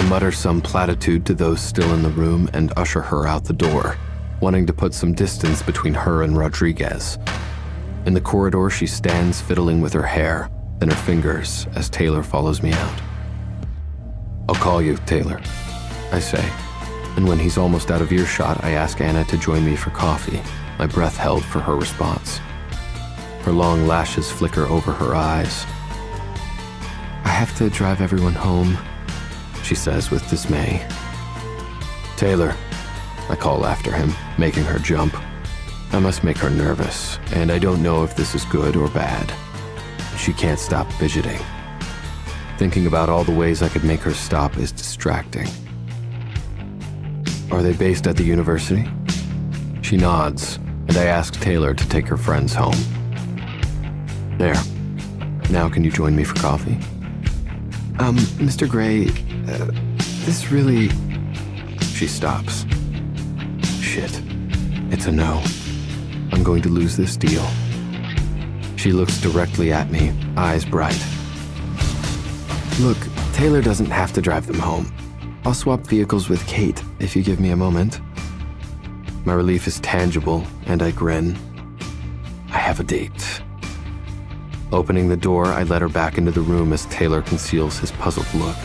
I mutter some platitude to those still in the room and usher her out the door, wanting to put some distance between her and Rodriguez. In the corridor, she stands fiddling with her hair, then her fingers, as Taylor follows me out. I'll call you, Taylor, I say, and when he's almost out of earshot, I ask Ana to join me for coffee, my breath held for her response. Her long lashes flicker over her eyes. I have to drive everyone home, she says with dismay. Taylor, I call after him, making her jump. I must make her nervous, and I don't know if this is good or bad. She can't stop fidgeting. Thinking about all the ways I could make her stop is distracting. Are they based at the university? She nods, and I ask Taylor to take her friends home. There. Now can you join me for coffee? Um, Mr. Grey, this really. She stops. Shit. It's a no. I'm going to lose this deal. She looks directly at me, eyes bright. Look, Taylor doesn't have to drive them home. I'll swap vehicles with Kate if you give me a moment. My relief is tangible, and I grin. I have a date. Opening the door, I let her back into the room as Taylor conceals his puzzled look.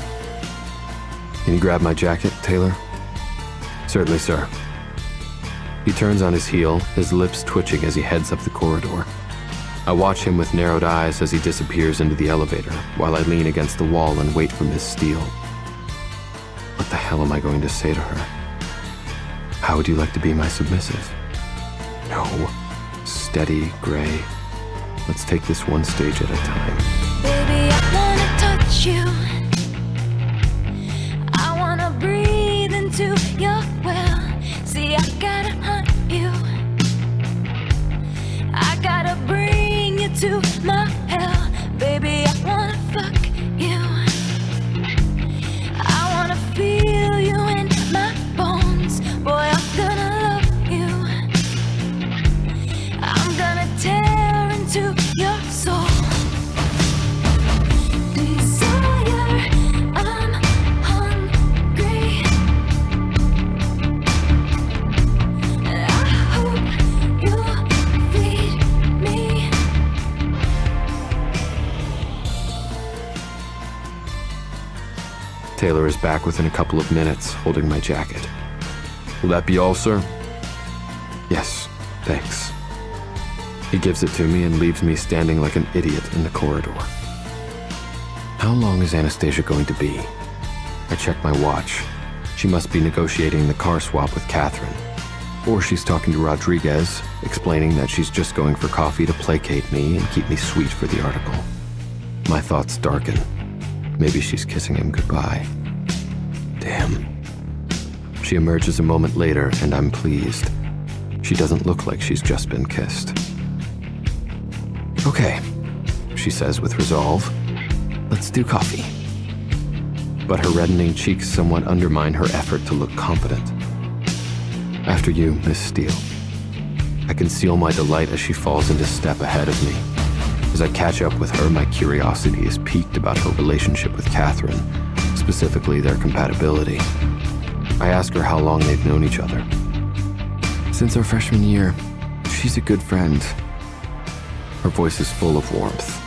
Can you grab my jacket, Taylor? Certainly, sir. He turns on his heel, his lips twitching as he heads up the corridor. I watch him with narrowed eyes as he disappears into the elevator, while I lean against the wall and wait for Miss Steele. What the hell am I going to say to her? How would you like to be my submissive? No. Steady, Grey. Let's take this one stage at a time. Baby, into your well. See, I gotta hunt you. I gotta bring you to my Taylor is back within a couple of minutes, holding my jacket. Will that be all, sir? Yes, thanks. He gives it to me and leaves me standing like an idiot in the corridor. How long is Anastasia going to be? I check my watch. She must be negotiating the car swap with Katherine. Or she's talking to Rodriguez, explaining that she's just going for coffee to placate me and keep me sweet for the article. My thoughts darken. Maybe she's kissing him goodbye. Damn. She emerges a moment later, and I'm pleased. She doesn't look like she's just been kissed. Okay, she says with resolve. Let's do coffee. But her reddening cheeks somewhat undermine her effort to look confident. After you, Miss Steele. I conceal my delight as she falls into step ahead of me. As I catch up with her, my curiosity is piqued about her relationship with Katherine, specifically their compatibility. I ask her how long they've known each other. Since our freshman year, she's a good friend. Her voice is full of warmth.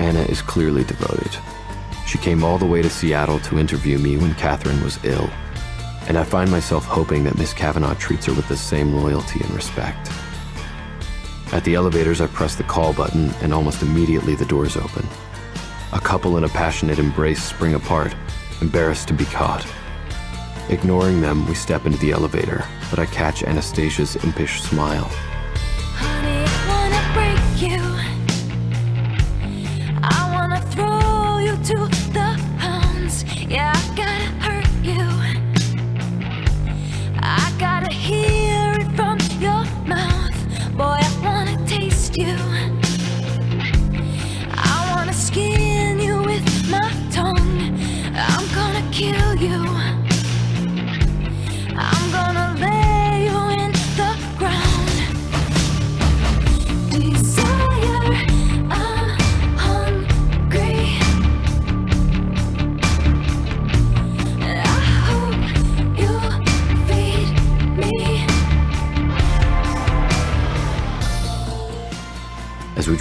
Ana is clearly devoted. She came all the way to Seattle to interview me when Katherine was ill, and I find myself hoping that Miss Kavanagh treats her with the same loyalty and respect. At the elevators, I press the call button, and almost immediately the doors open. A couple in a passionate embrace spring apart, embarrassed to be caught. Ignoring them, we step into the elevator, but I catch Anastasia's impish smile. Honey,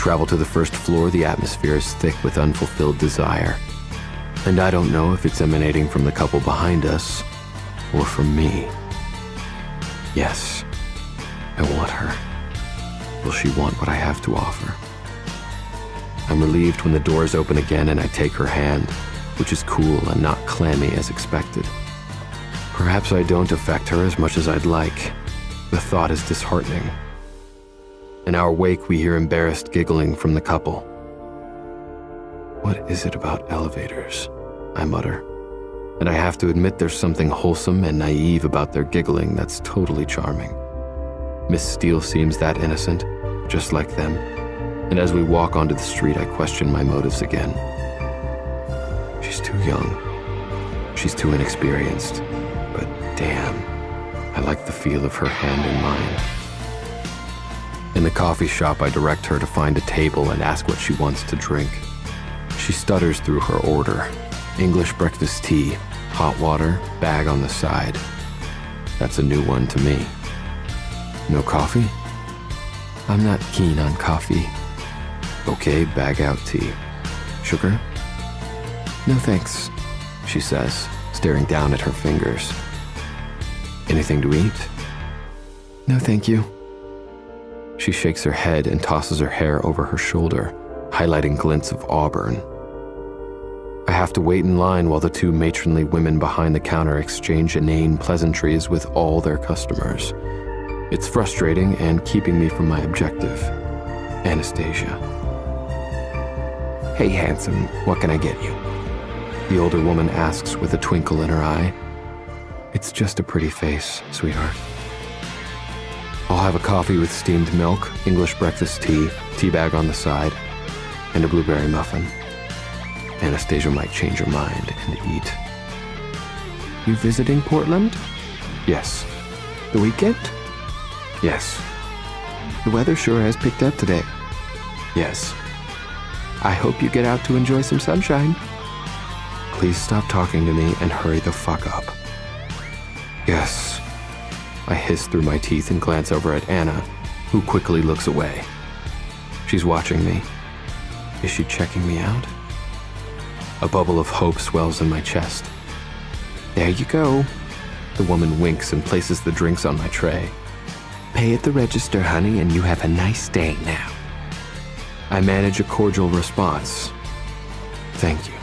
travel to the first floor, the atmosphere is thick with unfulfilled desire. And I don't know if it's emanating from the couple behind us or from me. Yes, I want her. Will she want what I have to offer? I'm relieved when the doors open again and I take her hand, which is cool and not clammy as expected. Perhaps I don't affect her as much as I'd like. The thought is disheartening. In our wake, we hear embarrassed giggling from the couple. What is it about elevators? I mutter. And I have to admit there's something wholesome and naive about their giggling that's totally charming. Miss Steele seems that innocent, just like them. And as we walk onto the street, I question my motives again. She's too young. She's too inexperienced. But damn, I like the feel of her hand in mine. In the coffee shop, I direct her to find a table and ask what she wants to drink. She stutters through her order English breakfast tea, hot water, bag on the side. That's a new one to me. No coffee? I'm not keen on coffee. Okay, bag out tea. Sugar? No thanks, she says, staring down at her fingers. Anything to eat? No thank you. She shakes her head and tosses her hair over her shoulder, highlighting glints of auburn. I have to wait in line while the two matronly women behind the counter exchange inane pleasantries with all their customers. It's frustrating and keeping me from my objective. Anastasia. Hey, handsome, what can I get you? The older woman asks with a twinkle in her eye. It's just a pretty face, sweetheart. I'll have a coffee with steamed milk, English breakfast tea, tea bag on the side, and a blueberry muffin. Anastasia might change her mind and eat. You visiting Portland? Yes. The weekend? Yes. The weather sure has picked up today. Yes. I hope you get out to enjoy some sunshine. Please stop talking to me and hurry the fuck up. Yes. I hiss through my teeth and glance over at Ana, who quickly looks away. She's watching me. Is she checking me out? A bubble of hope swells in my chest. There you go. The woman winks and places the drinks on my tray. Pay at the register, honey, and you have a nice day now. I manage a cordial response. Thank you.